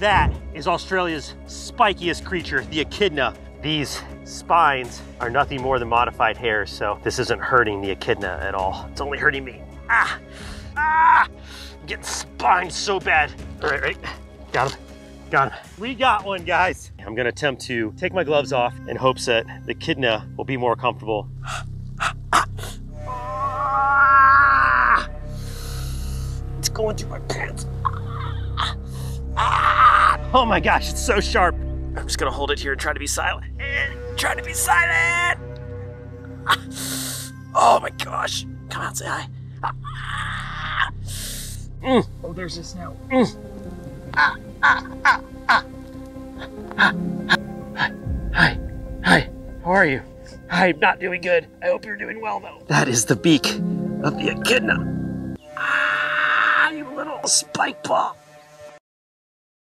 That is Australia's spikiest creature, the echidna. These spines are nothing more than modified hairs, so this isn't hurting the echidna at all. It's only hurting me. Ah! Ah! I'm getting spines so bad. All right, right. Got him. Got him. We got one, guys. I'm gonna attempt to take my gloves off in hopes that the echidna will be more comfortable. Ah! It's going through my pants. Ah! Oh my gosh, it's so sharp. I'm just gonna hold it here and try to be silent. Try to be silent. Oh my gosh. Come on, say hi. Mm. Oh, there's a snout. Hi. Hi. How are you? I'm not doing good. I hope you're doing well, though. That is the beak of the echidna. Ah, you little spike ball.